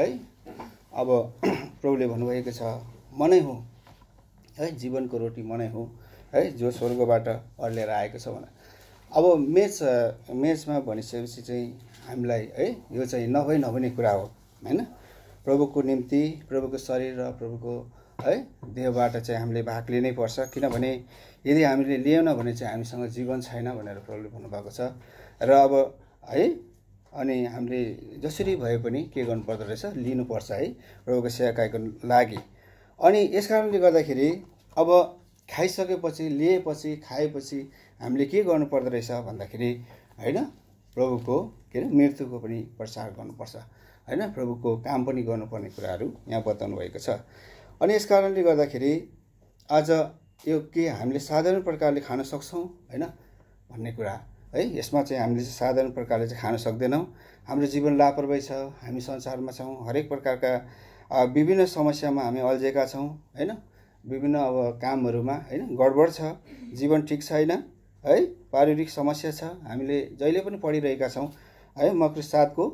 है। अब प्रभुले भन्नुभएको छ मनै हो। है जीवनको रोटी मनै हो। है जो स्वर्गबाट अर्लेर आएको छ भने अब मेच मेचमा भनिसकेपछि चाहिँ हामीलाई है यो चाहिँ नभई नहुने कुरा हो होइन? प्रभुको निम्ति प्रभुको शरीर र प्रभुको है देहबाट चाहिँ हामीले भाग लिनै पर्छ। किनभने यदि हामीले लिएन भने चाहिँ हामीसँग जीवन छैन भनेर प्रभुले भन्नुभएको छ। र अब है अनि हामीले जसरी भए पनि के गर्नुपर्दो रहेछ लिनुपर्छ है प्रभुको सेवाकाईको लागि। अनि यस कारणले गर्दाखेरि अब खाइसकेपछि लिएपछि खाएपछि हामीले के गर्नुपर्दो रहेछ भन्दाखेरि होइन प्रभुको के अरे मृत्युको पनि प्रचार गर्नुपर्छ। होइन प्रभुको काम पनि गर्नुपर्ने कुराहरू यहाँ बताउनु भएको छ। अनि यस कारणले गर्दाखेरि आज यो के हामीले साधारण प्रकारले खान सक्छौँ होइन भन्ने कुरा है यसमा चाहिँ हामीले चाहिँ साधारण प्रकारले चाहिँ खान सक्दैनौँ। हाम्रो जीवन लापरवाही छ हामी संसारमा छौँ हरेक प्रकारका विभिन्न समस्यामा हामी अल्झेका छौँ होइन? विभिन्न अब कामहरूमा होइन? गडबड छ जीवन ठिक छैन है? पारिवारिक समस्या छ हामीले जहिले पनि पढिरहेका छौँ है? मकर सातको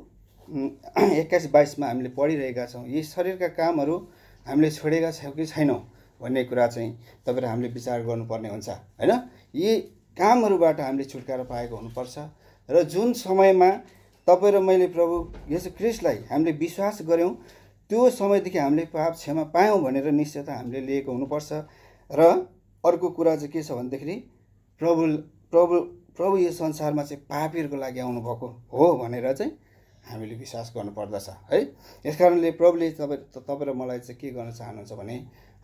एक्काइस बाइसमा हामीले पढिरहेका छौँ। यी शरीरका कामहरू हामीले छोडेका छौँ कि छैनौँ भन्ने कुरा चाहिँ तपाईँहरू हामीले विचार गर्नुपर्ने हुन्छ होइन? यी कामहरूबाट हामीले छुटकारा पाएको हुनुपर्छ। र जुन समयमा तपाईँ र मैले प्रभु यसो क्रिस्टलाई हामीले विश्वास गऱ्यौँ त्यो समयदेखि हामीले पाप क्षमा पायौँ भनेर निश्चयता हामीले लिएको हुनुपर्छ। र अर्को कुरा चाहिँ के छ भन्दाखेरि प्रभु प्रभु प्रभु यो संसारमा चाहिँ पापीहरूको लागि आउनुभएको हो भनेर चाहिँ हामीले विश्वास गर्नुपर्दछ है? यस कारणले प्रभुले तपाईँ तपाईँ र मलाई चाहिँ के गर्न चाहनुहुन्छ भने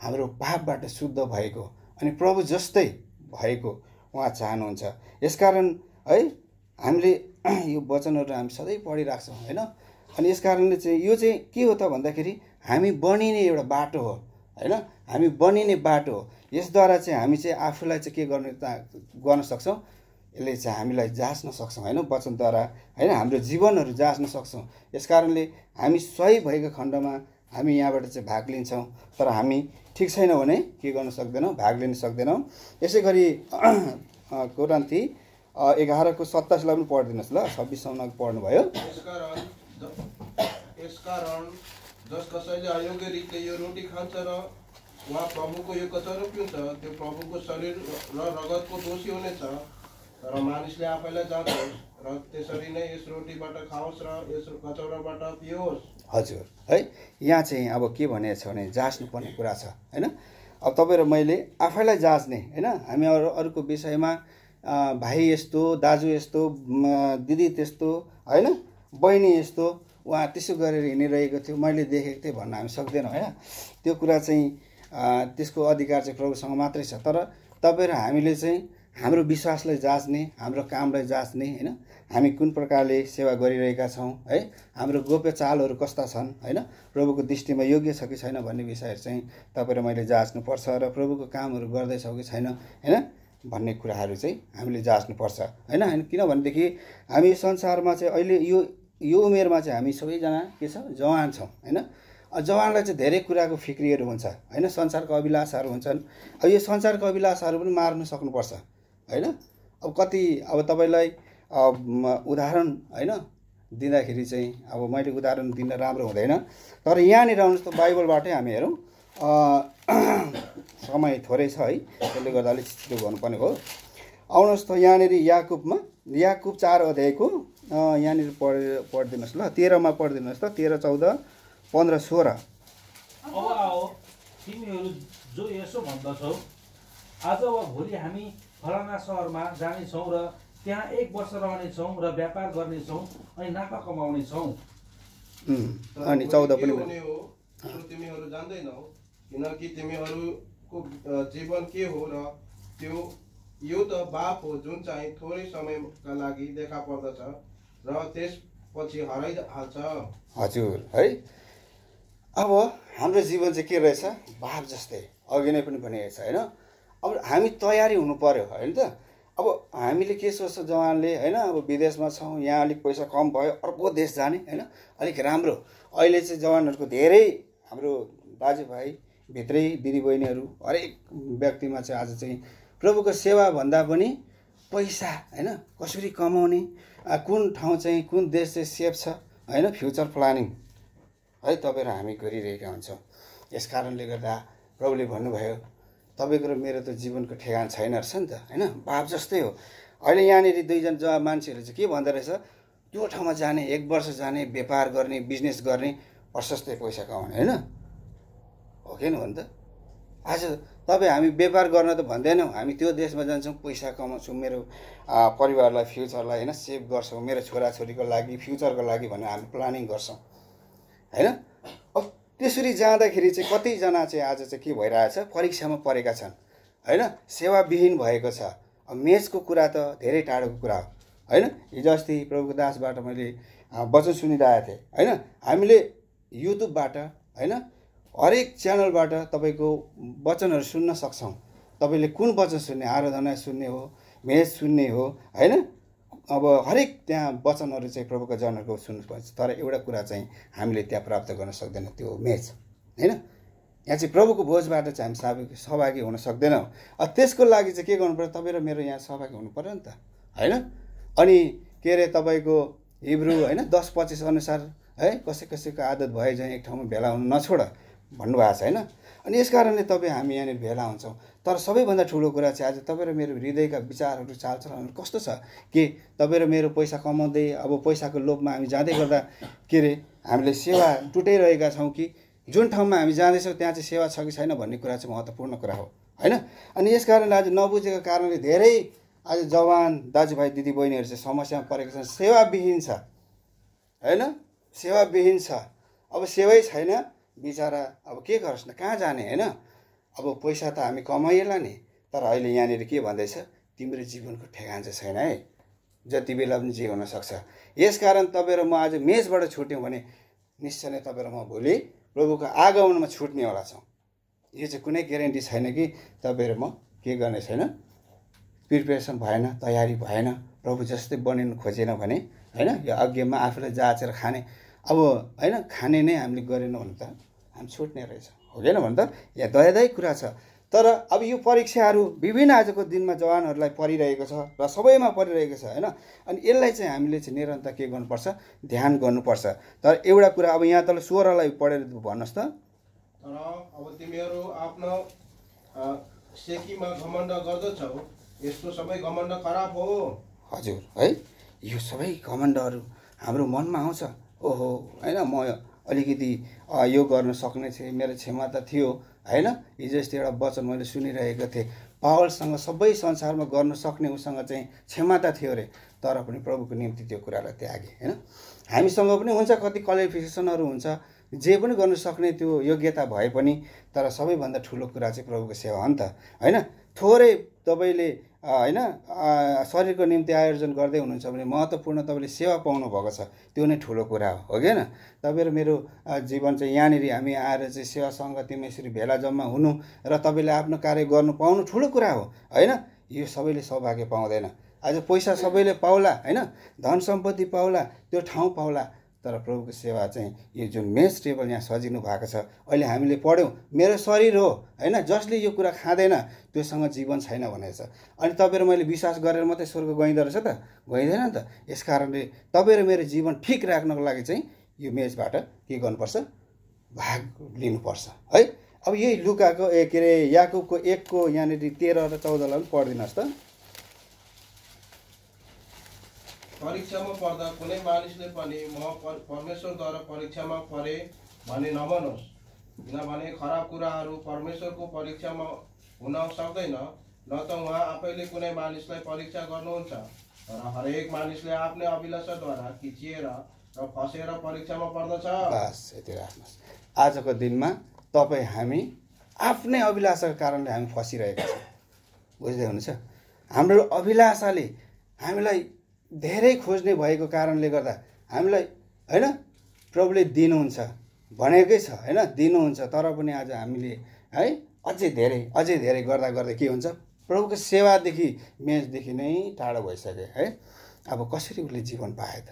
हाम्रो पापबाट शुद्ध भएको अनि प्रभु जस्तै भएको उहाँ चाहनुहुन्छ। यसकारण है हामीले यो वचनहरू हामी सधैँ पढिरहेको होइन? अनि यस कारणले चाहिँ यो चाहिँ के हो त भन्दाखेरि हामी बनिने एउटा बाटो हो होइन? हामी बनिने बाटो हो। यसद्वारा चाहिँ हामी चाहिँ आफूलाई चाहिँ के गर्ने गर्न सक्छौँ? यसले चाहिँ हामीलाई जाँच्न सक्छौँ होइन? वचनद्वारा होइन? हाम्रो जीवनहरू जाँच्न सक्छौँ। यस कारणले हामी सही भएको खण्डमा हामी यहाँबाट चाहिँ भाग लिन्छौँ। तर हामी ठिक छैन भने के गर्न सक्दैनौँ भाग लिन सक्दैनौँ। यसै गरी कोरान्ती एघारको सत्ताइसलाई पनि पढिदिनुहोस् ल छब्बिससम्म पढ्नुभयो। यसकारण जस कसैले अयोग्य रीतिले यो रोटी खान्छ र उहाँ प्रभुको यो कचरो पिउँछ त्यो प्रभुको शरीर र रगतको दोषी हुनेछ तर मानिसले आफैलाई जाँचोस् र त्यसरी नै यस रोटीबाट खाओस् र यस कचौराबाट पियोस् हजुर है? यहाँ चाहिँ अब के भनेको छ भने जाँच्नुपर्ने कुरा छ होइन? अब तपाईँ र मैले आफैलाई जाँच्ने होइन? हामी अरू अरूको विषयमा भाइ यस्तो दाजु यस्तो दिदी त्यस्तो होइन? बहिनी यस्तो उहाँ त्यसो गरेर हिँडिरहेको थियो मैले देखेको थिएँ भन्न हामी सक्दैनौँ होइन? त्यो कुरा चाहिँ त्यसको अधिकार चाहिँ प्रभुसँग मात्रै छ। तर तपाईँ र हामीले चाहिँ हाम्रो विश्वासलाई जाँच्ने हाम्रो कामलाई जाँच्ने होइन? हामी कुन प्रकारले सेवा गरिरहेका छौँ है? हाम्रो गोप्य चालहरू कस्ता छन् होइन? प्रभुको दृष्टिमा योग्य छ कि छैन भन्ने विषयहरू चाहिँ तपाईँ मैले जाँच्नुपर्छ र प्रभुको कामहरू गर्दैछौँ कि छैन होइन? भन्ने कुराहरू चाहिँ हामीले जाँच्नुपर्छ होइन? होइन किनभनेदेखि हामी संसारमा चाहिँ अहिले यो यो उमेरमा चाहिँ हामी सबैजना के छ? जवान छौँ होइन? जवानलाई चाहिँ धेरै कुराको फिक्रीहरू हुन्छ होइन? संसारको अभिलाषाहरू हुन्छन्। अब यो संसारको अभिलाषाहरू पनि मार्नु सक्नुपर्छ। होइन? अब कति अब तपाईँलाई उदाहरण होइन? दिँदाखेरि चाहिँ अब मैले उदाहरण दिन राम्रो हुँदैन। तर यहाँनिर आउनुहोस् त बाइबलबाटै हामी हेरौँ। समय थोरै छ है त्यसले गर्दा अलिक छिटो गर्नुपर्ने हो आउनुहोस् त यहाँनिर याकुबमा याकुब चार अध्यायको यहाँनिर पढ पढिदिनुहोस् ल। तेह्रमा पढिदिनुहोस् त तेह्र चौध पन्ध्र सोह्र। अब आओ तिमीहरू जो यसो भन्दछौ आज वा भोलि हामी फलाना सहरमा जानेछौँ र त्यहाँ एक वर्ष रहनेछौँ र व्यापार गर्नेछौँ अनि नाफा कमाउनेछौँ। अनि चौध के पनि हो तिमीहरू जान्दैनौ किनकि तिमीहरूको जीवन के हो र त्यो यो त बाप हो जुन चाहिँ थोरै समयका लागि देखा पर्दछ र त्यसपछि हराइहाल्छ हजुर है? अब हाम्रो जीवन चाहिँ के रहेछ? बाप जस्तै। अघि नै पनि भनेको छ होइन? अब हामी तयारी हुनु पर्यो होइन त? अब हामीले के सोच्छ जवानले होइन? अब विदेशमा छौँ यहाँ अलिक पैसा कम भयो अर्को देश जाने होइन? अलिक राम्रो। अहिले चाहिँ जवानहरूको धेरै हाम्रो दाजुभाइ भित्रै दिदीबहिनीहरू हरेक व्यक्तिमा चाहिँ आज चाहिँ प्रभुको सेवा भन्दा पनि पैसा होइन? कसरी कमाउने कुन ठाउँ चाहिँ कुन देश चाहिँ सेफ छ होइन? Future planning. है तपाईँ र हामी गरिरहेका हुन्छौँ। यस कारणले गर्दा प्रभुले भन्नुभयो तपाईँको र मेरो त जीवनको ठेगान छैन रहेछ नि त होइन? बाप जस्तै हो। अहिले यहाँनिर दुईजना जब मान्छेहरू चाहिँ के भन्दो रहेछ? त्यो ठाउँमा जाने एक वर्ष जाने व्यापार गर्ने बिजनेस गर्ने प्रशस्तै पैसा कमाउने होइन? हो कि भन् त? आज तपाईँ हामी व्यापार गर्न त भन्दैनौँ। हामी त्यो देशमा जान्छौँ पैसा कमाउँछौँ मेरो परिवारलाई फ्युचरलाई होइन? सेभ गर्छौँ। मेरो छोराछोरीको लागि फ्युचरको लागि भनेर हामी प्लानिङ गर्छौँ होइन? त्यसरी जाँदाखेरि चाहिँ कतिजना चाहिँ आज चाहिँ के भइरहेछ परीक्षामा परेका छन्। होइन? सेवाविहीन भएको छ। अब मेचको कुरा त धेरै टाढोको कुरा हो। होइन? हिजो अस्ति प्रभुको दासबाट मैले वचन सुनिरहेको थिएँ। होइन? हामीले युट्युबबाट होइन? हरेक च्यानलबाट तपाईँको वचनहरू सुन्न सक्छौँ। तपाईँले कुन वचन सुन्ने? आराधना सुन्ने हो मेच सुन्ने हो। होइन? अब हरेक त्यहाँ वचनहरू चाहिँ प्रभुको जनहरूको सुन्नुपर्छ तर एउटा कुरा चाहिँ हामीले त्यहाँ प्राप्त गर्न सक्दैन त्यो मेच होइन? यहाँ चाहिँ प्रभुको भोजबाट चाहिँ हामी सहभागी सहभागी हुन सक्दैनौँ। अब त्यसको लागि चाहिँ के गर्नु पर्यो तपाईँ र मेरो यहाँ सहभागी हुनु पऱ्यो नि त होइन? अनि के अरे तपाईँको हिब्रू होइन? दस पच्चिस अनुसार है कसै कसैको आदत भए चाहिँ एक ठाउँमा भेला हुनु नछोड। भन्नुभएको छ होइन? अनि यस कारणले तपाईँ हामी यहाँनिर भेला हुन्छौँ। तर सबैभन्दा ठुलो कुरा चाहिँ आज तपाईँ र मेरो हृदयका विचारहरू चालचलनहरू कस्तो छ? कि तपाईँ र मेरो पैसा कमाउँदै अब पैसाको लोभमा हामी जाँदै गर्दा के अरे हामीले सेवा टुटाइरहेका छौँ कि जुन ठाउँमा हामी जाँदैछौँ त्यहाँ चाहिँ सेवा छ कि छैन भन्ने कुरा चाहिँ महत्त्वपूर्ण कुरा हो होइन? अनि यस कारणले आज नबुझेको कारणले धेरै आज जवान दाजुभाइ दिदीबहिनीहरू चाहिँ समस्यामा परेका छन्। सेवाविहीन छ होइन? सेवाविहीन छ। अब सेवै छैन बिचरा अब के गरोस् न कहाँ जाने होइन? अब पैसा त हामी कमाइएला नि। तर अहिले यहाँनिर के भन्दैछ? तिम्रो जीवनको ठेगान चाहिँ छैन है। जति बेला पनि जे हुनसक्छ। यसकारण तपाईँ र म आज मेचबाट छुट्यौँ भने निश्चय नै तपाईँ म भोलि प्रभुको आगमनमा छुट्नेवाला छौँ। यो चाहिँ कुनै ग्यारेन्टी छैन कि तपाईँ र म के गर्ने छैन? प्रिपेरेसन भएन तयारी भएन प्रभु जस्तै बनिनु खोजेन भने होइन? यो अघिमा आफूलाई जाँचेर खाने अब होइन खाने नै हामीले गरेनौँ भने त हामी छुट्ने रहेछ। हो कि भने त यहाँ दयादायी कुरा छ। तर अब यो परीक्षाहरू विभिन्न आजको दिनमा जवानहरूलाई परिरहेको छ र सबैमा परिरहेको छ होइन? अनि यसलाई चाहिँ हामीले चाहिँ निरन्तर के गर्नुपर्छ? ध्यान गर्नुपर्छ। तर एउटा कुरा अब यहाँ तल स्वरलाई पढेर भन्नुहोस् त। तर अब तिमीहरू आफ्नो सेकीमा घमण्ड गर्दछौ यस्तो सबै घमण्ड खराब हो। हजुर है? यो सबै घमण्डहरू हाम्रो मनमा आउँछ। ओहो होइन म अलिकति यो गर्न सक्ने थिएँ मेरो क्षमता थियो होइन? हिजो यस्तो एउटा वचन मैले सुनिरहेको थिएँ। पावलसँग सबै संसारमा गर्नु सक्ने उसँग चाहिँ क्षमता थियो अरे तर पनि प्रभुको निम्ति त्यो कुरालाई त्यागे होइन? हामीसँग पनि हुन्छ कति क्वालिफिकेसनहरू हुन्छ। जे पनि गर्नु सक्ने त्यो योग्यता भए पनि तर सबैभन्दा ठुलो कुरा चाहिँ प्रभुको सेवा हो नि त होइन? थोरै तपाईँले होइन? शरीरको निम्ति आयोजन गर्दै हुनुहुन्छ भने महत्त्वपूर्ण तपाईँले सेवा पाउनु भएको छ। त्यो नै ठुलो कुरा हो हो कि होइन? तपाईँ र मेरो जीवन चाहिँ यहाँनिर हामी आएर चाहिँ सेवा सङ्गतिमा यसरी भेला जम्मा हुनु र तपाईँले आफ्नो कार्य गर्नु पाउनु ठुलो कुरा हो होइन? यो सबैले सौभाग्य पाउँदैन। आज पैसा सबैले पाउला होइन? धन सम्पत्ति पाउला त्यो ठाउँ पाउला। तर प्रभुको सेवा चाहिँ यो जुन मेस टेबल यहाँ सजिनु भएको छ अहिले हामीले पढ्यौँ मेरो शरीर हो होइन? जसले यो कुरा खाँदैन त्योसँग जीवन छैन भनेको छ। अनि तपाईँ र मैले विश्वास गरेर मात्रै स्वर्ग गइँदो रहेछ त? गइँदैन नि त। यस कारणले तपाईँ र मेरो जीवन ठिक राख्नको लागि चाहिँ यो मेचबाट के गर्नुपर्छ? भाग लिनुपर्छ है? अब यही लुकाको ए के अरे याकुबको एकको यहाँनिर तेह्र र चौधलाई पनि पढिदिनुहोस् त। परीक्षामा पर्दा कुनै मानिसले पनि म पर- परमेश्वरद्वारा परीक्षामा परे भने नभनोस्। किनभने खराब कुराहरू परमेश्वरको परीक्षामा हुन सक्दैन न त उहाँ आफैले कुनै मानिसलाई परीक्षा गर्नुहुन्छ तर हरेक मानिसले आफ्नै अभिलाषाद्वारा खिचिएर र फसेर परीक्षामा पर्दछ। आजको दिनमा तपाईँ हामी आफ्नै अभिलाषाको कारणले हामी फसिरहेका छौँ। बुझ्दै हुनुहुन्छ? हाम्रो अभिलाषाले हामीलाई धेरै खोज्ने भएको कारणले गर्दा हामीलाई होइन? प्रभुले दिनुहुन्छ भनेकै छ होइन? दिनुहुन्छ तर पनि आज हामीले है अझै धेरै अझै धेरै गर्दा गर्दा के हुन्छ? प्रभुको सेवादेखि मेचदेखि नै टाढो भइसक्यो है? अब कसरी उसले जीवन पाए त?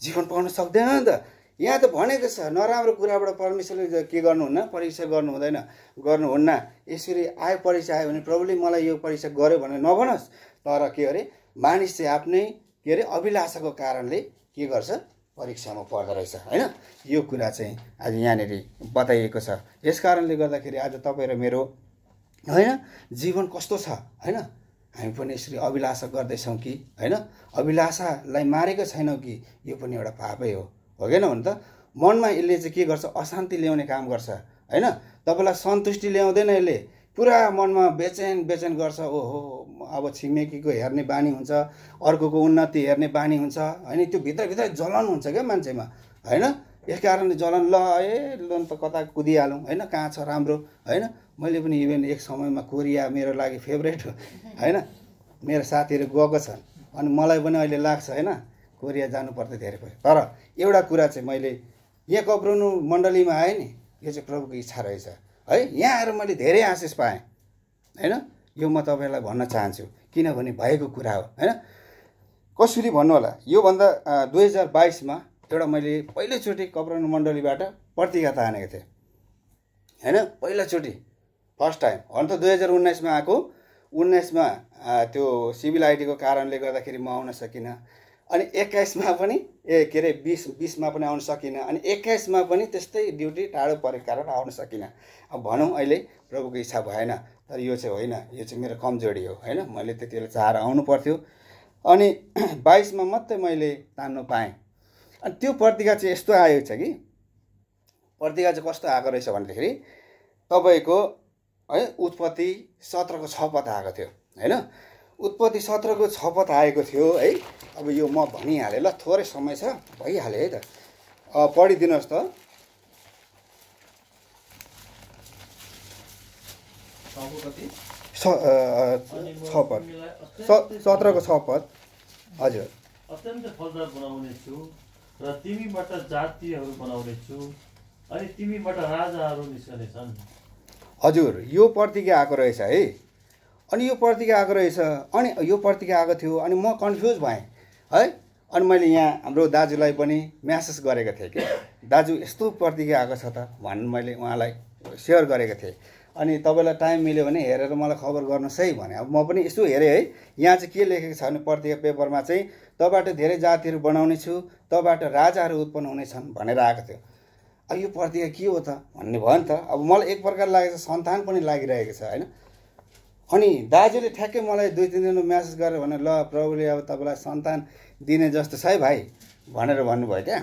जीवन पाउन सक्दैन नि त। यहाँ त भनेको छ नराम्रो कुराबाट परमेश्वरले के गर्नुहुन्न? परीक्षा गर्नु हुँदैन। गर्नुहुन्न यसरी आयो परीक्षा आयो भने प्रभुले मलाई यो परीक्षा गर्यो भनेर नभनोस्। तर के अरे मानिस चाहिँ आफ्नै के अरे अभिलाषाको कारणले के गर्छ? परीक्षामा पर्दो रहेछ होइन? यो कुरा चाहिँ आज यहाँनिर बताइएको छ। यस कारणले गर्दाखेरि आज तपाईँ र मेरो होइन? जीवन कस्तो छ होइन? हामी पनि यसरी अभिलाषा गर्दैछौँ कि होइन? अभिलाषालाई मारेको छैनौँ कि यो पनि एउटा पापै हो। हो कि भने त? मनमा यसले चाहिँ के गर्छ? अशान्ति ल्याउने काम गर्छ होइन? तपाईँलाई सन्तुष्टि ल्याउँदैन यसले। पुरा मनमा बेचेन बेचेन गर्छ ओहो अब छिमेकीको हेर्ने बानी हुन्छ अर्कोको उन्नति हेर्ने बानी हुन्छ होइन? त्यो भित्रभित्र जलन हुन्छ क्या मान्छेमा होइन? यस कारणले जलन ल ए ल त कता कुदिहालौँ होइन? कहाँ छ राम्रो होइन? मैले पनि इभेन एक समयमा कोरिया मेरो लागि फेभरेट हो होइन? मेरो साथीहरू गएको छन् अनि मलाई पनि अहिले लाग्छ होइन? कोरिया जानुपर्थ्यो धेरै भयो तर एउटा कुरा चाहिँ मैले यहाँ कब्राउनु मण्डलीमा आएँ नि यो चाहिँ प्रभुको इच्छा रहेछ। है? यहाँ आएर मैले धेरै आशिष पाएँ। होइन? यो म तपाईँलाई भन्न चाहन्छु। किनभने भएको कुरा हो। होइन? कसरी भन्नु होला योभन्दा दुई हजार बाइसमा एउटा मैले पहिलोचोटि कब्राउनु मण्डलीबाट पत्रिका तानेको थिएँ। होइन? पहिलोचोटि। First time. हुन त दुई हजार उन्नाइसमा आएको। उन्नाइसमा त्यो सिभिल आइडीको कारणले गर्दाखेरि म आउन सकिनँ। अनि एक्काइसमा पनि ए के अरे बिस बिसमा पनि आउन सकिनँ। अनि एक्काइसमा पनि त्यस्तै ड्युटी टाढो परेको कारण आउन सकिनँ। अब भनौँ अहिले प्रभुको इच्छा भएन तर यो चाहिँ होइन यो चाहिँ मेरो कमजोरी हो होइन? मैले त्यति बेला चाहेर आउनु पर्थ्यो। अनि बाइसमा मात्रै मैले तान्नु पाएँ। अनि त्यो पत्रिका चाहिँ यस्तो आएको छ कि पत्रिका चाहिँ कस्तो आएको रहेछ भनेदेखि तपाईँको है उत्पत्ति सत्रको छ पद आएको थियो होइन? उत्पत्ति सत्रको छ पद आएको थियो है। अब यो म भनिहालेँ ल थोरै समय छ भइहाल्यो है त। पढिदिनुहोस् त। छको कति? स छ पद स सत्रको छ पद हजुर। अत्यन्त फलदार बनाउने छु र तिमीबाट जातीयहरू बनाउने छु अनि तिमीबाट राजाहरू निस्कनेछन्। हजुर यो पत्रिका आएको रहेछ है। अनि यो पत्रिका आएको रहेछ अनि यो पत्रिका आएको थियो अनि म कन्फ्युज भएँ। है? अनि मैले यहाँ हाम्रो दाजुलाई पनि म्यासेज गरेको थिएँ कि दाजु यस्तो पत्रिका आएको छ त भन् मैले उहाँलाई सेयर गरेको थिएँ। अनि तपाईँलाई टाइम मिल्यो भने हेरेर मलाई खबर गर्नुहोस् है भने। अब म पनि यसो हेरेँ है यहाँ चाहिँ के लेखेको छ भने पत्रिका पेपरमा चाहिँ तबाट धेरै जातिहरू बनाउने छु राजाहरू उत्पन्न हुनेछन् भनेर आएको थियो। अब यो पत्रिका के हो त भन्ने भयो नि त। अब मलाई एक प्रकार लागेको छ सन्तान पनि लागिरहेको छ होइन? अनि दाजुले ठ्याक्कै मलाई दुई तिन दिनमा म्यासेज गरेर भने ल प्रभुले अब तपाईँलाई सन्तान दिने जस्तो छ है भाइ भनेर भन्नुभयो क्या।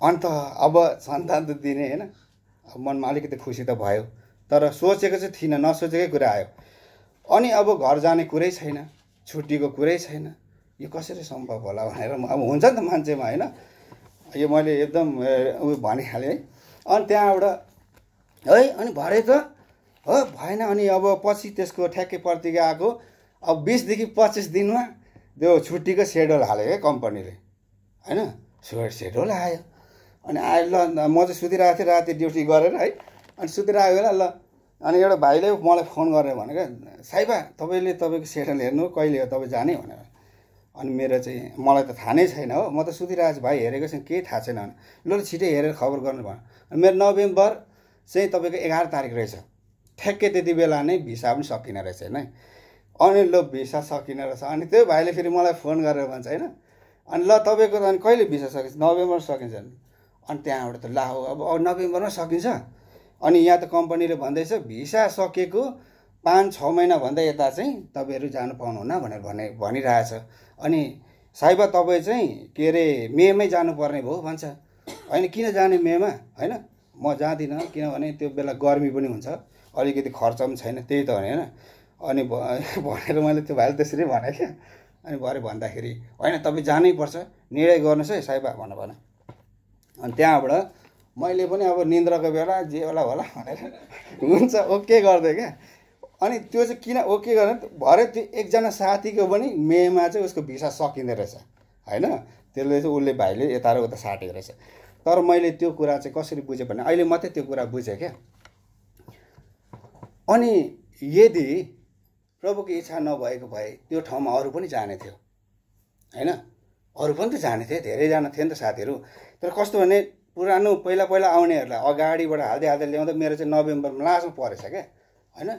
अन्त अब सन्तान त दिने होइन। अब मनमा अलिकति खुसी त भयो। तर सोचेको चाहिँ थिइनँ नसोचेकै कुरा आयो। अनि अब घर जाने कुरै छैन छुट्टीको कुरै छैन। यो कसरी सम्भव होला भनेर अब हुन्छ नि त मान्छेमा होइन। यो मैले एकदम उयो भनिहालेँ है। अनि त्यहाँबाट है अनि भरे त हो भएन अनि अब पछि त्यसको ठ्याक्कै पत्रिका आएको। अब बिसदेखि पच्चिस दिनमा त्यो छुट्टीको सेड्युल हाल्यो क्या कम्पनीले होइन? सेड्युल आयो। अनि आयो ल म चाहिँ सुतिरहेको थिएँ राति ड्युटी गरेर है? अनि सुतिरहेको बेला ल अनि एउटा भाइले मलाई फोन गरेर भनेको साइबा तपाईँले तपाईँको सेड्युल हेर्नु कहिले हो तपाईँ जाने भनेर। अनि मेरो चाहिँ मलाई त थाहा नै छैन हो। म त सुतिरहेको छु भाइ हेरेको छैन केही थाहा छैन। भने ल छिटै हेरेर खबर गर्नु भयो मेरो नोभेम्बर चाहिँ तपाईँको एघार तारिक रहेछ। ठ्याक्कै त्यति बेला नै भिसा पनि सकिने रहेछ होइन? अनि ल भिसा सकिने रहेछ। अनि त्यो भाइले फेरि मलाई फोन गरेर भन्छ होइन? अनि ल तपाईँको त अनि कहिले भिसा सकिन्छ? नोभेम्बर सकिन्छ अनि त्यहाँबाट त ला हो अब नोभेम्बरमा सकिन्छ। अनि यहाँ त कम्पनीले भन्दैछ भिसा सकेको पाँच छ महिनाभन्दा यता चाहिँ तपाईँहरू जानु पाउनुहुन्न भनेर भने भनिरहेछ। अनि साइबा तपाईँ चाहिँ के अरे मेमै जानुपर्ने भयो भन्छ। होइन किन जाने मेमा? होइन? म जाँदिनँ किनभने त्यो बेला गर्मी पनि हुन्छ। अलिकति खर्च पनि छैन त्यही त होइन। अनि भनेर मैले त्यो भाइले त्यसरी भने क्या। अनि भरे भन्दाखेरि होइन तपाईँ जानैपर्छ निर्णय गर्नुहोस् है साइबा भन भन अनि त्यहाँबाट मैले पनि अब निन्द्राको बेला जे होला होला भनेर हुन्छ ओके गरिदिएँ क्या। अनि त्यो चाहिँ किन ओके गर्ने भरे त्यो एकजना साथीको पनि मेमा चाहिँ उसको भिसा सकिँदो रहेछ होइन? त्यसले चाहिँ उसले भाइले यता र उता साटेको रहेछ। तर मैले त्यो कुरा चाहिँ कसरी बुझेँ भने अहिले मात्रै त्यो कुरा बुझेँ क्या। अनि यदि प्रभुको इच्छा नभएको भए त्यो ठाउँमा अरू पनि जाने थियो होइन? अरू पनि त जाने थियो धेरैजना थियो नि त साथीहरू। तर कस्तो भने पुरानो पहिला पहिला आउनेहरूलाई अगाडिबाट हाल्दै हाल्दै ल्याउँदा मेरो चाहिँ नोभेम्बरमा लास्टमा परेछ क्या होइन?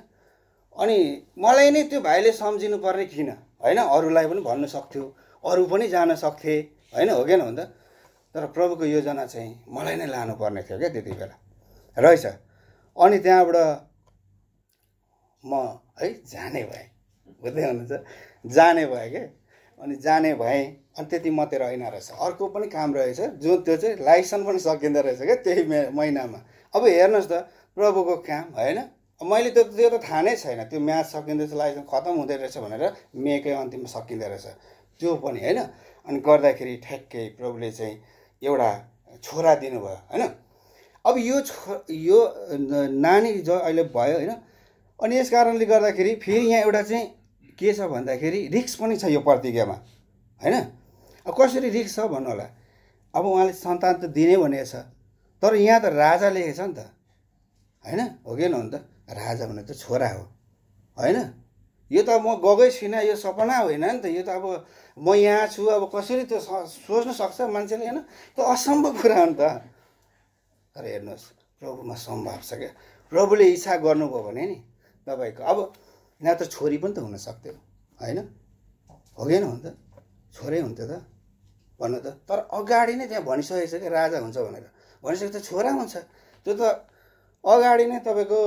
अनि मलाई नै त्यो भाइले सम्झिनु पर्ने किन होइन? अरूलाई पनि भन्नु सक्थ्यो अरू पनि जान सक्थे होइन? हो कि भन्दा तर प्रभुको योजना चाहिँ मलाई नै लानुपर्ने थियो क्या त्यति बेला। रहेछ। अनि त्यहाँबाट म है जाने भएँ। बुझ्दै हुनुहुन्छ? जाने भएँ क्या अनि जाने भएँ अनि त्यति मात्रै रहेन रहेछ। अर्को पनि काम रहेछ जो त्यो चाहिँ लाइसेन्स पनि सकिँदो रहेछ क्या त्यही महिनामा। अब हेर्नुहोस् त प्रभुको काम होइन। मैले त्यो त्यो त थाहा नै छैन। त्यो म्याच सकिँदैछ लाइसेन्स खतम हुँदै रहेछ भनेर मेकै अन्तिममा सकिँदो रहेछ। त्यो पनि होइन। अनि गर्दाखेरि ठ्याक्कै प्रभुले चाहिँ एउटा छोरा दिनुभयो होइन। अब यो छो यो नानी जो अहिले भयो होइन अनि यस कारणले गर्दाखेरि फेरि यहाँ एउटा चाहिँ के छ भन्दाखेरि रिक्स पनि छ यो प्रतिज्ञामा होइन? कसरी रिक्स छ भन्नु होला? अब उहाँले सन्तान त दिने भनेको छ तर यहाँ त राजा लेखेको नि त होइन? हो कि न त? राजा भने त छोरा हो होइन? यो त म गएकै छुइनँ यो सपना होइन नि त यो त अब म यहाँ छु अब कसरी त्यो सोच्नु सक्छ मान्छेले होइन? त्यो असम्भव कुरा हो नि त। तर हेर्नुहोस् प्रभुमा सम्भव छ क्या। प्रभुले इच्छा गर्नुभयो भने नि तपाईँको। अब यहाँ त छोरी पनि त हुन सक्थ्यो होइन? हो कि हो त? छोरै हुन्थ्यो त? भन्नु त। तर अगाडि नै त्यहाँ भनिसकेको छ क्या राजा हुन्छ भनेर। भनिसकेको त छोरा हुन्छ। त्यो त अगाडि नै तपाईँको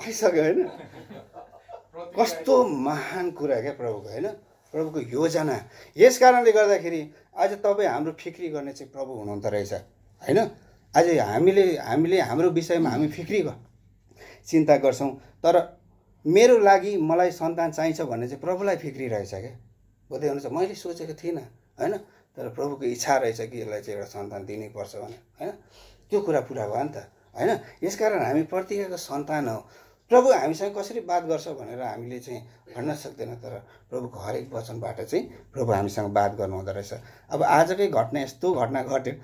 आइसक्यो होइन? कस्तो महान कुरा क्या प्रभुको होइन? प्रभुको योजना। यस कारणले गर्दाखेरि आज तपाईँ हाम्रो फिक्री गर्ने चाहिँ प्रभु हुनुहुँदो रहेछ होइन? आज हामीले हामीले हाम्रो विषयमा हामी फिक्री चिन्ता गर्छौँ। तर मेरो लागि मलाई सन्तान चाहिन्छ भन्ने चाहिँ प्रभुलाई फिक्री रहेछ क्या। बुझ्दै हुनुहुन्छ? मैले सोचेको थिइनँ होइन? तर प्रभुको इच्छा रहेछ कि यसलाई चाहिँ एउटा सन्तान दिनैपर्छ भने होइन? त्यो कुरा पुरा भयो नि त होइन? यसकारण हामी प्रतिज्ञाको सन्तान हो। प्रभु हामीसँग कसरी बात गर्छ भनेर हामीले चाहिँ भन्न सक्दैन तर प्रभुको हरेक वचनबाट चाहिँ प्रभु हामीसँग बात गर्नुहुँदो रहेछ। अब आजकै घटना यस्तो घटना घट्यो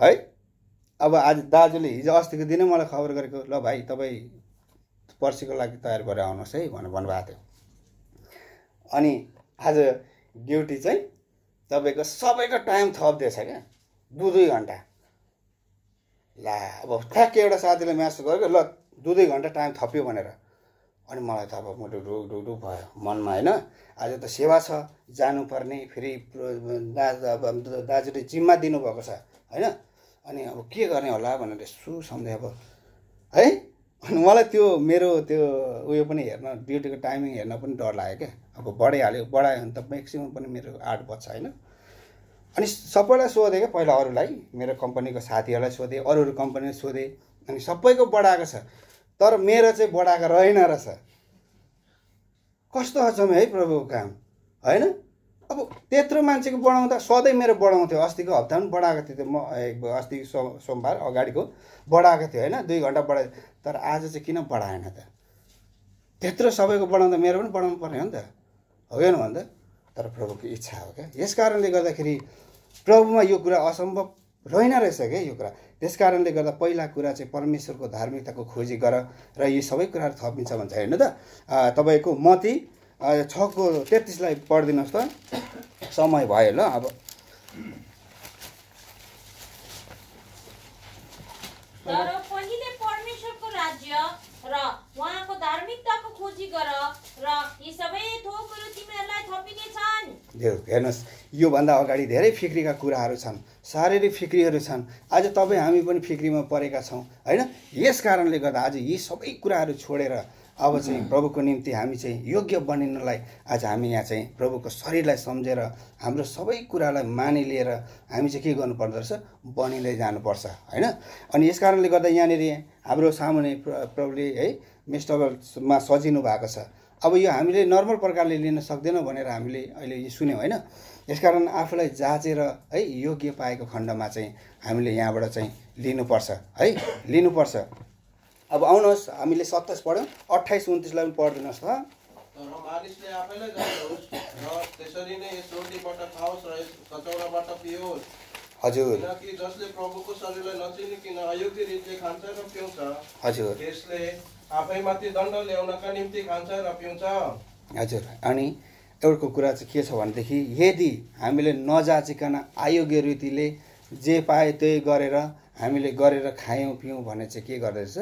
है? अब आज दाजुले हिजो अस्तिको दिनै मलाई खबर गरेको ल भाइ तपाईँ पर्सिको लागि तयार भएर आउनुहोस् है भनेर भन्नुभएको थियो। अनि आज ड्युटी चाहिँ तपाईँको सबैको टाइम थपिदिएछ क्या दुई दुई घन्टा। ला अब ठ्याक्कै एउटा साथीले म्यासेज गर्यो ल दुई दुई घन्टा टाइम थप्यो भनेर। अनि मलाई त अब मुटु ढुक ढुक भयो मनमा होइन आज त सेवा छ जानुपर्ने फेरि दाजु दाजुले जिम्मा दिनुभएको छ होइन। अनि अब के गर्ने होला भनेर यसो सम्झेँ अब है? अनि मलाई त्यो मेरो त्यो उयो पनि हेर्न ड्युटीको टाइमिङ हेर्न पनि डर लाग्यो क्या। अब बढाइहाल्यो बढायो भने त म्याक्सिमम् पनि मेरो आठ बज्छ होइन। अनि सबैलाई सोधेँ क्या पहिला अरूलाई मेरो कम्पनीको साथीहरूलाई सोधेँ अरू अरू कम्पनीलाई सोधेँ। अनि सबैको बढाएको छ। तर मेरो चाहिँ बढाएको रहेन रहेछ। कस्तो अचम्म है प्रभुको काम होइन? अब त्यत्रो मान्छेको बढाउँदा सधैँ मेरो बढाउँथ्यो। अस्तिको हप्ता पनि बढाएको थियो म अस्ति सोमबार अगाडिको बढाएको थियो होइन? दुई घन्टा बढाए तर आज चाहिँ किन बढाएन त? त्यत्रो सबैको बढाउँदा मेरो पनि बढाउनु पर्ने हो नि त। हो कि भन्दा? तर प्रभुको इच्छा हो क्या। यस कारणले गर्दाखेरि प्रभुमा यो कुरा असम्भव रहेन रहेछ क्या यो कुरा। त्यस कारणले गर्दा पहिला कुरा चाहिँ परमेश्वरको धार्मिकताको खोजी गर र यी सबै कुराहरू थपिन्छ भन्छ। हेर्नु त तपाईँको मती छको तेत्तिसलाई पढिदिनुहोस् त। समय भयो ल अब। तर पहिले परमेश्वरको राज्य र उहाँको धार्मिकताको खोजी गर र यी सबै थोकहरू तिमीहरूलाई थपिनेछन्। देऊ हेर्नुहोस् योभन्दा अगाडि धेरै फिक्रीका कुराहरू छन् शारीरिक फिक्रीहरू छन्। आज तपाईँ हामी पनि फिक्रीमा परेका छौँ होइन? यस कारणले गर्दा आज यी सबै कुराहरू छोडेर अब चाहिँ प्रभुको निम्ति हामी चाहिँ योग्य बनिनलाई आज हामी यहाँ चाहिँ प्रभुको शरीरलाई सम्झेर हाम्रो सबै कुरालाई मानिलिएर हामी चाहिँ के गर्नुपर्दो रहेछ बनिँदै जानुपर्छ होइन? अनि यस कारणले गर्दा यहाँनिर हाम्रो सामुने प्र प्रभुले है मेस्टबलमा सजिनु भएको छ। अब यो हामीले नर्मल प्रकारले लिन सक्दैनौँ भनेर हामीले अहिले यो सुन्यौँ होइन? यसकारण आफूलाई जाँचेर है योग्य पाएको खण्डमा चाहिँ हामीले यहाँबाट चाहिँ लिनुपर्छ है? लिनुपर्छ। अब आउनुहोस् हामीले सत्ताइस पढ्यौँ अठाइस उन्तिसलाई पनि पढिदिनुहोस् पियोस् हजुर। जसले प्रभुको शरीरलाई नचिनिकन अयोग्य रीतिले खान्छ र पिउँछ हजुर। त्यसले आफैमाथि दण्ड ल्याउनका निम्ति खान्छ र पिउँछ। हजुर। अनि अर्को कुरा चाहिँ के छ भनेदेखि यदि हामीले नजाचिकन अयोग्य रीतिले जे पाए त्यही गरेर हामीले गरेर खायौँ पियौँ भने चाहिँ के गर्दो रहेछ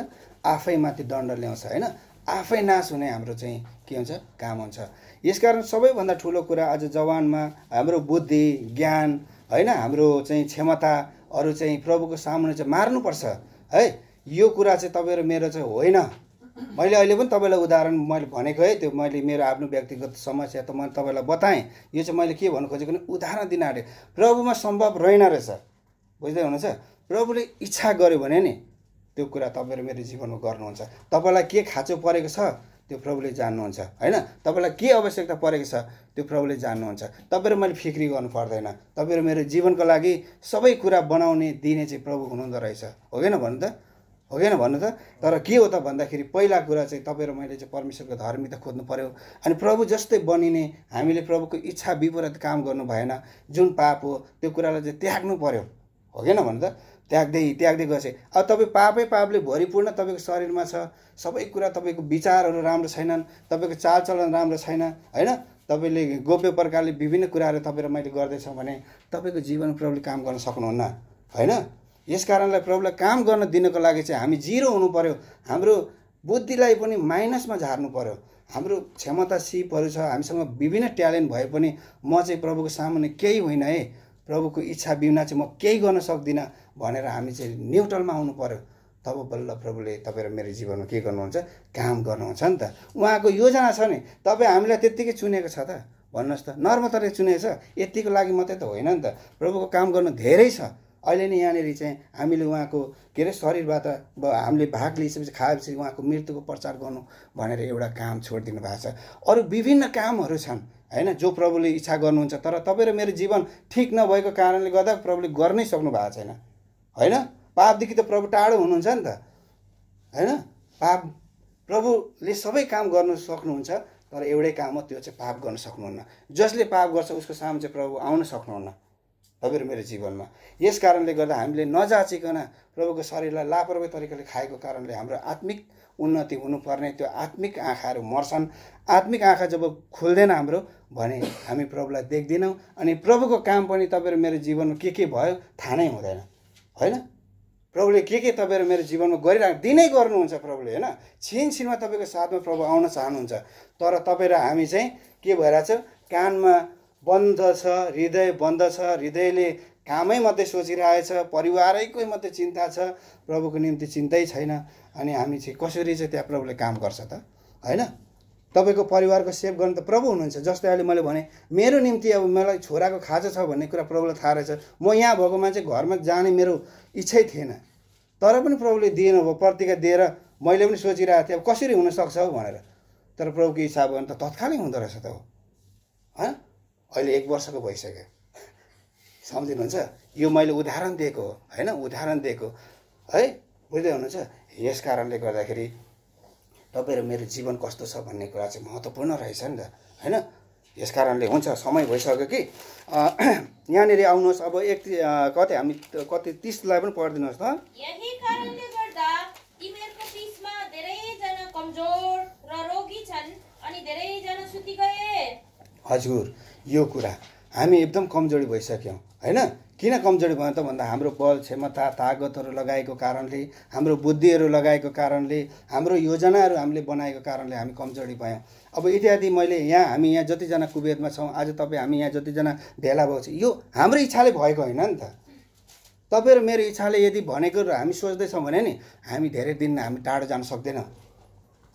आफैमाथि दण्ड ल्याउँछ होइन? आफै नाश हुने हाम्रो चाहिँ के हुन्छ? काम हुन्छ। यसकारण सबैभन्दा ठुलो कुरा आज जवानमा हाम्रो बुद्धि ज्ञान होइन? हाम्रो चाहिँ क्षमता अरू चाहिँ प्रभुको सामुन्ने चाहिँ मार्नुपर्छ है? यो कुरा चाहिँ तपाईँ र मेरो चाहिँ होइन। मैले अहिले पनि तपाईँलाई उदाहरण मैले भनेको है त्यो मैले मेरो आफ्नो व्यक्तिगत समस्या त मैले तपाईँलाई बताएँ। यो चाहिँ मैले के भन्नु खोजेको भने उदाहरण दिन आँटेँ प्रभुमा सम्भव रहेन रहेछ। बुझ्दै हुनुहुन्छ? प्रभुले इच्छा गर्यो भने नि त्यो कुरा तपाईँ र मेरो जीवनमा गर्नुहुन्छ। तपाईँलाई के खाँचो परेको छ त्यो प्रभुले जान्नुहुन्छ होइन? तपाईँलाई के आवश्यकता परेको छ त्यो प्रभुले जान्नुहुन्छ। तपाईँ र मैले फिक्री गर्नु पर्दैन। तपाईँ र मेरो जीवनको लागि सबै कुरा बनाउने दिने चाहिँ प्रभु हुनुहुँदो रहेछ। हो कि भन्नु त? हो कि भन्नु त? तर के हो त भन्दाखेरि पहिला कुरा चाहिँ तपाईँ र मैले चाहिँ परमेश्वरको धार्मिकता खोज्नु पर्यो। अनि प्रभु जस्तै बनिने हामीले प्रभुको इच्छा विपरीत काम गर्नु भएन। जुन पाप हो त्यो कुरालाई चाहिँ त्याग्नु पर्यो। हो कि भन्नु त? त्याग्दै त्याग्दै गएपछि अब तपाईँ पापै पापले भरिपूर्ण तपाईँको शरीरमा छ। सबै कुरा तपाईँको विचारहरू राम्रो छैनन्। तपाईँको चालचलन राम्रो छैन। होइन? तपाईँले गोप्य प्रकारले विभिन्न कुराहरू तपाईँ र मैले गर्दैछौँ भने तपाईँको जीवन प्रभुले काम गर्न सक्नुहुन्न। होइन? यस कारणलाई प्रभुलाई काम गर्न दिनको लागि चाहिँ हामी जिरो हुनु पर्यो। हाम्रो बुद्धिलाई पनि माइनसमा झार्नु पर्यो। हाम्रो क्षमता सिपहरू छ। हामीसँग विभिन्न ट्यालेन्ट भए पनि म चाहिँ प्रभुको सामुन्ने केही होइन है। प्रभुको इच्छा बिना चाहिँ म केही गर्न सक्दिनँ। भनेर हामी चाहिँ न्युट्रलमा आउनु पर्यो। तब बल्ल प्रभुले तपाईँ र मेरो जीवनमा के गर्नुहुन्छ? काम गर्नुहुन्छ नि त। उहाँको योजना छ नि। तपाईँ हामीलाई त्यत्तिकै चुनेको छ त। भन्नुहोस् त। नर्मतले चुनेको छ यतिको लागि मात्रै त होइन नि त। प्रभुको काम गर्नु धेरै छ। अहिले नै यहाँनिर चाहिँ हामीले उहाँको के अरे शरीरबाट हामीले भाग लिइसकेपछि खाएपछि उहाँको मृत्युको प्रचार गर्नु भनेर एउटा काम छोडिदिनु भएको छ। अरू विभिन्न कामहरू छन्। होइन जो प्रभुले इच्छा गर्नुहुन्छ तर तपाईँ र मेरो जीवन ठिक नभएको कारणले गर्दा प्रभुले गर्नै सक्नु भएको छैन। होइन? पापदेखि त प्रभु टाढो हुनुहुन्छ नि त। होइन? पाप प्रभुले सबै काम गर्नु सक्नुहुन्छ तर एउटै काम हो त्यो चाहिँ पाप गर्न सक्नुहुन्न। जसले पाप गर्छ उसको सामु चाहिँ प्रभु आउन सक्नुहुन्न। तपाईँ र मेरो जीवनमा। यस कारणले गर्दा हामीले नजाचिकन प्रभुको शरीरलाई लापरवाही तरिकाले खाएको कारणले हाम्रो आत्मिक उन्नति हुनुपर्ने त्यो आत्मिक आँखाहरू मर्छन्। आत्मिक आँखा जब खुल्दैन हाम्रो भने हामी प्रभुलाई देख्दैनौँ। अनि प्रभुको काम पनि तपाईँ र मेरो जीवनमा के के भयो थाहा नै हुँदैन। होइन? प्रभुले के के तपाईँ र मेरो जीवनमा गरिरहनु दिनै गर्नुहुन्छ प्रभुले होइन? छिन छिनमा तपाईँको साथमा प्रभु आउन चाहनुहुन्छ। तर तपाईँ र हामी चाहिँ के भइरहेछ? कानमा बन्द छ हृदय बन्द छ हृदयले कामै मात्रै सोचिरहेछ परिवारैकै मात्रै चिन्ता छ प्रभुको निम्ति चिन्तै छैन। अनि हामी चाहिँ कसरी चाहिँ त्यहाँ प्रभुले काम गर्छ त? होइन? तपाईँको परिवारको सेभ गर्नु त प्रभु हुनुहुन्छ। जस्तै अहिले मैले भने मेरो निम्ति अब मलाई छोराको खाजा छ भन्ने कुरा प्रभुलाई थाहा रहेछ। म यहाँ भएको मान्छे घरमा जाने मेरो इच्छै थिएन। तर पनि प्रभुले दिएन अब प्रतिका दिएर मैले पनि सोचिरहेको थिएँ अब कसरी हुनसक्छ हौ भनेर। तर प्रभुको इच्छा भयो भने त तत्कालै हुँदो रहेछ त हो। होइन अहिले एक वर्षको भइसक्यो। सम्झिनुहुन्छ? यो मैले उदाहरण दिएको हो। होइन? उदाहरण दिएको। है? बुझ्दै हुनुहुन्छ? यस कारणले गर्दाखेरि तपाईँ र मेरो जीवन कस्तो छ भन्ने कुरा चाहिँ महत्त्वपूर्ण रहेछ नि त होइन? यस कारणले हुन्छ समय भइसक्यो कि। यहाँनिर आउनुहोस् अब एक कति हामी कति तिसलाई पनि पढिदिनुहोस् त। हजुर यो कुरा। हामी एकदम कमजोरी भइसक्यौँ होइन? किन कमजोरी भयो त भन्दा हाम्रो बल क्षमता तागतहरू लगाएको कारणले हाम्रो बुद्धिहरू लगाएको कारणले हाम्रो योजनाहरू हामीले बनाएको कारणले हामी कमजोरी भयौँ। अब इत्यादि मैले यहाँ हामी यहाँ जतिजना कुवेतमा छौँ आज तपाईँ हामी यहाँ जतिजना भेला भएको छ यो हाम्रो इच्छाले भएको होइन नि त। तपाईँ र मेरो इच्छाले यदि भनेको र हामी सोच्दैछौँ भने नि हामी धेरै दिन हामी टाढो जान सक्दैनौँ।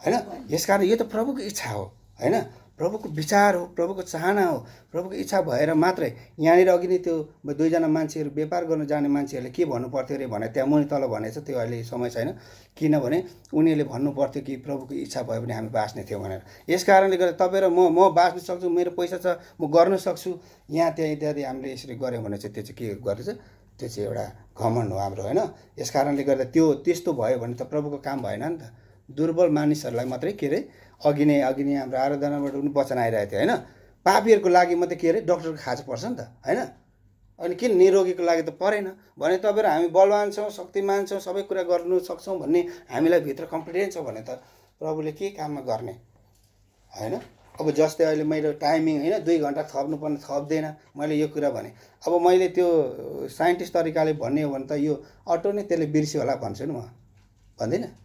होइन? यसकारण यो त प्रभुको इच्छा हो होइन? प्रभुको विचार हो प्रभुको चाहना हो प्रभुको इच्छा भएर मात्रै यहाँनिर अघि नै त्यो दुईजना मान्छेहरू व्यापार गर्न जाने मान्छेहरूले के भन्नु पर्थ्यो अरे भने त्यहाँ मुनि तल भनेछ त्यो अहिले समय छैन। किनभने उनीहरूले भन्नु पर्थ्यो कि प्रभुको इच्छा भयो भने हामी बाँच्ने थियौँ भनेर। यस कारणले गर्दा तपाईँ र म म बाँच्न सक्छु मेरो पैसा छ म गर्न सक्छु। यहाँ त्यहाँ इत्यादि हामीले यसरी गऱ्यौँ भने चाहिँ त्यो चाहिँ के गर्दैछ? त्यो चाहिँ एउटा घमण्ड हो हाम्रो होइन? यस कारणले गर्दा त्यो त्यस्तो भयो भने त प्रभुको काम भएन नि त। दुर्बल मानिसहरूलाई मात्रै के अरे अघि नै अघि नै हाम्रो आराधनाबाट पनि वचन आइरहेको थियो होइन? पापीहरूको लागि मात्रै के अरे डक्टरको खाँचो पर्छ नि त होइन? अनि किन निरोगीको लागि त परेन? भने तपाईँ र हामी बलवान छौँ शक्तिमान छौँ सबै कुरा गर्नु सक्छौँ भन्ने हामीलाई भित्र कन्फिडेन्स छ भने त प्रभुले के काममा गर्ने? होइन? अब जस्तै अहिले मैले टाइमिङ होइन दुई घन्टा थप्नुपर्ने थप्दैन। मैले यो कुरा भने अब मैले त्यो साइन्टिस्ट तरिकाले भन्ने हो भने त यो अटो नै त्यसले बिर्स्यो होला भन्छु नि म। भन्दिनँ?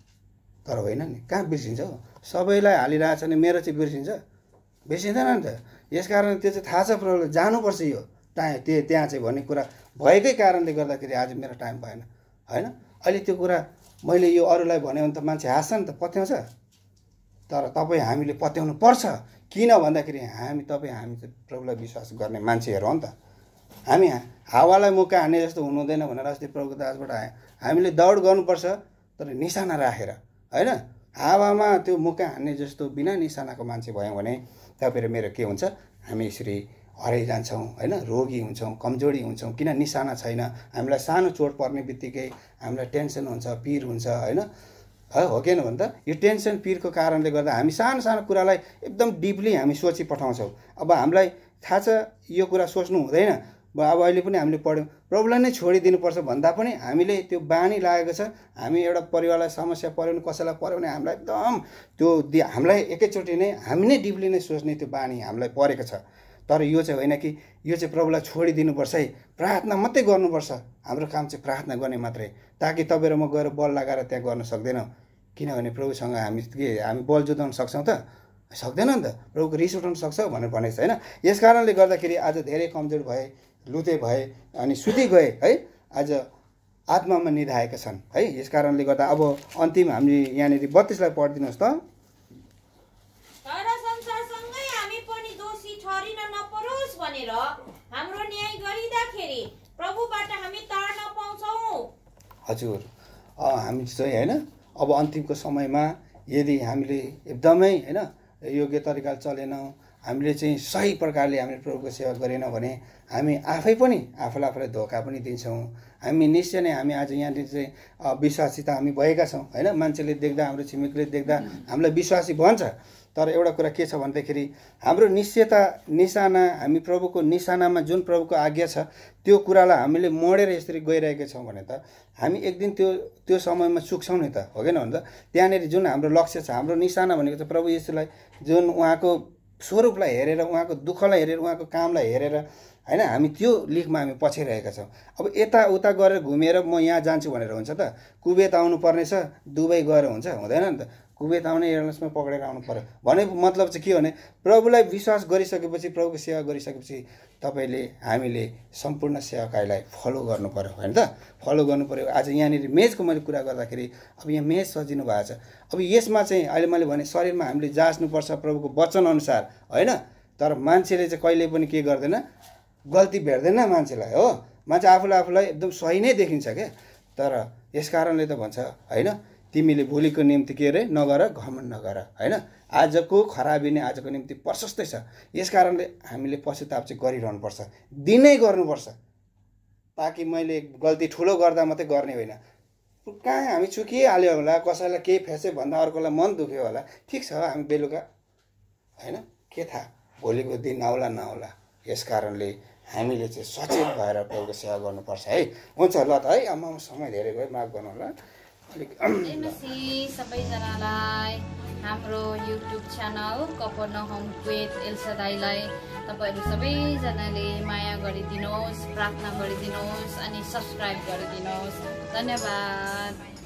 तर होइन नि। कहाँ बिर्सिन्छ हौ? सबैलाई हालिरहेको छ भने मेरो चाहिँ बिर्सिन्छ। बिर्सिँदैन नि त। यस कारण त्यो चाहिँ थाहा छ प्रब्लम जानुपर्छ यो। टाइम त्यो त्यहाँ चाहिँ भन्ने कुरा भएकै कारणले गर्दाखेरि आज मेरो टाइम भएन। होइन? अहिले त्यो कुरा मैले यो अरूलाई भन्यो भने त मान्छे हाँस्छ नि त पत्याउँछ। तर तपाईँ हामीले पत्याउनु पर्छ। किन भन्दाखेरि हामी तपाईँ हामी चाहिँ प्रभुलाई विश्वास गर्ने मान्छेहरू हो नि त। हामी हावालाई मुक्का हान्ने जस्तो हुनु हुँदैन भनेर अस्ति प्रभुको दासबाट आयो हामीले दौड गर्नुपर्छ तर निशाना राखेर। होइन? हावामा त्यो मुक्का हान्ने जस्तो बिना निशानाको मान्छे भयौँ भने तपाईँ र मेरो के हुन्छ? हामी यसरी हराइ जान्छौँ होइन? रोगी हुन्छौँ कमजोरी हुन्छौँ किन निशाना छैन? हामीलाई सानो चोट पर्ने बित्तिकै हामीलाई टेन्सन हुन्छ पिर हुन्छ होइन? है हो किन भने त यो टेन्सन पिरको कारणले गर्दा हामी सानो सानो कुरालाई एकदम डिपली हामी सोची पठाउँछौँ। अब हामीलाई थाहा छ यो कुरा सोच्नु हुँदैन। अब अहिले पनि हामीले पढ्यौँ। प्रब्लम नै छोडिदिनुपर्छ। भन्दा पनि हामीले त्यो बानी लागेको छ। हामी एउटा परिवारलाई समस्या पऱ्यो भने कसैलाई पऱ्यो भने हामीलाई एकदम त्यो दि हामीलाई एकैचोटि नै हामी नै डिपली नै सोच्ने त्यो बानी हामीलाई परेको छ। तर यो चाहिँ होइन कि यो चाहिँ प्रभुलाई छोडिदिनुपर्छ है। प्रार्थना मात्रै गर्नुपर्छ। हाम्रो काम चाहिँ प्रार्थना गर्ने मात्रै। ताकि तपाईँ र म गएर बल लगाएर त्यहाँ गर्न सक्दैनौँ। किनभने प्रभुसँग हामी के हामी बल जोताउन सक्छौँ त। सक्दैन नि त। प्रभुको रिस उठाउन सक्छ भनेर भनेको छ। होइन? यस कारणले गर्दाखेरि आज धेरै कमजोर भए। लुते भए अनि सुति गए है आज आत्मामा निधाएका छन् है। यस कारणले गर्दा अब अन्तिम हामीले यहाँनिर बत्तिसलाई पढिदिनुहोस् त। हामी पनि दोषी ठहरिन नपरोस् भनेर हाम्रो न्याय गरिँदाखेरि प्रभुबाट हामी ताड्न पाउँछौँ। हजुर। हामी चाहिँ होइन अब अन्तिमको समयमा यदि हामीले एकदमै होइन योग्य तरिकाले चलेनौँ हामीले चाहिँ सही प्रकारले हामीले प्रभुको सेवा गरेनौँ भने हामी आफै पनि आफूलाई आफूलाई धोका पनि दिन्छौँ। हामी निश्चय नै हामी आज यहाँनिर चाहिँ अ, विश्वासी त हामी भएका छौँ होइन? मान्छेले देख्दा हाम्रो छिमेकीले देख्दा हामीलाई विश्वासी भन्छ। तर एउटा कुरा के छ भन्दाखेरि हाम्रो निश्चयता निशाना हामी प्रभुको निशानामा जुन प्रभुको आज्ञा छ त्यो कुरालाई हामीले मोडेर यसरी गइरहेका छौँ भने त हामी एक दिन त्यो त्यो समयमा चुक्छौँ नि त हो कि भने त? त्यहाँनिर जुन हाम्रो लक्ष्य छ हाम्रो निशाना भनेको चाहिँ प्रभु यीशुलाई जुन उहाँको स्वरूपलाई हेरेर उहाँको दुःखलाई हेरेर उहाँको कामलाई हेरेर होइन हामी त्यो लिगमा हामी पछिरहेका छौँ। अब यता उता गरेर घुमेर म यहाँ जान्छु भनेर हुन्छ त कुवेत आउनु पर्ने छ दुबई गएर हुन्छ हुँदैन नि त। कुवेत आउने एयरलाइन्समा पक्रेर आउनु पर्यो। भने मतलब चाहिँ के भने प्रभुलाई विश्वास गरिसकेपछि प्रभुको सेवा गरिसकेपछि तपाईँले हामीले सम्पूर्ण सेवाकाईलाई फलो गर्नु पर्यो होइन त? फलो गर्नु पर्यो। आज यहाँनिर मेजको मैले कुरा गर्दाखेरि अब यहाँ मेज सजिनु भएको छ। अब यसमा चाहिँ अहिले मैले भने शरीरमा हामीले जाँच्नुपर्छ प्रभुको वचन अनुसार होइन? तर मान्छेले चाहिँ कहिले पनि के गर्दैन? गल्ती भेट्दैन मान्छेलाई हो? मान्छे आफूलाई आफूलाई एकदम सही नै देखिन्छ क्या? तर यस कारणले त भन्छ होइन? तिमीले भोलिको निम्ति के अरे? नगर घमन नगर होइन? आजको खराबी नै आजको निम्ति प्रशस्तै छ। यस कारणले हामीले पश्चाताप चाहिँ गरिरहनुपर्छ। दिनै गर्नुपर्छ। ताकि मैले गल्ती ठुलो गर्दा मात्रै गर्ने होइन। कहाँ हामी चुकिहाल्यो होला? कसैलाई केही फेसे भन्दा अर्कोलाई मन दुख्यो होला। ठिक छ हामी बेलुका होइन? के थाहा? भोलिको दिन आउला नआउला। यस कारणले हामीले चाहिँ सचेत भएर प्रभुको सेवा गर्नुपर्छ है? हुन्छ ल त है? आमा समय धेरै भयो माफ गर्नु होला। सबैजनालाई हाम्रो युट्युब च्यानल कपन होम क्वेत एल्सादाईलाई तपाईँहरू सबैजनाले माया गरिदिनुहोस् प्रार्थना गरिदिनुहोस् अनि सब्सक्राइब गरिदिनुहोस् धन्यवाद